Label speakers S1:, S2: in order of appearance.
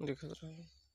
S1: दिख रहा है